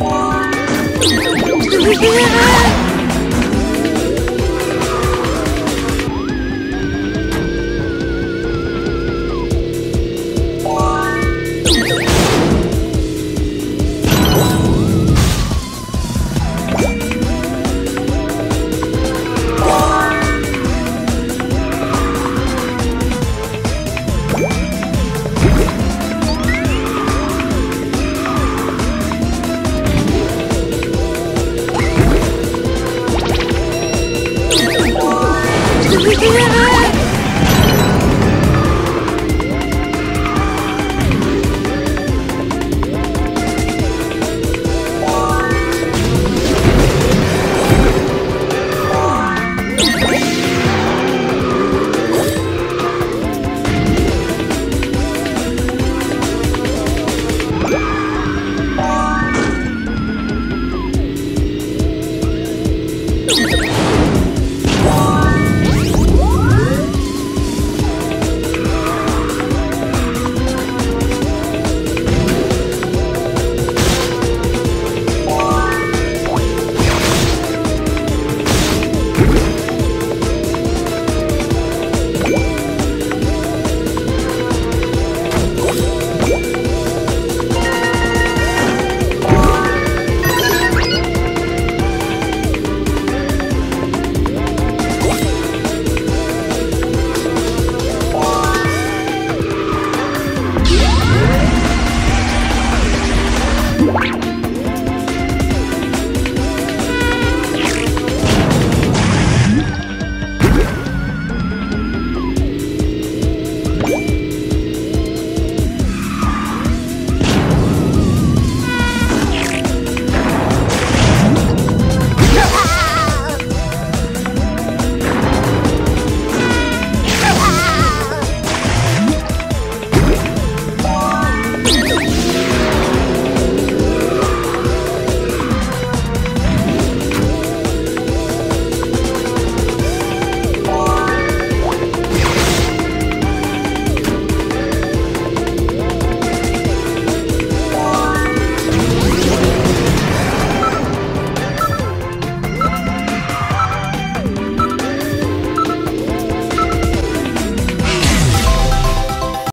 う わ Wait,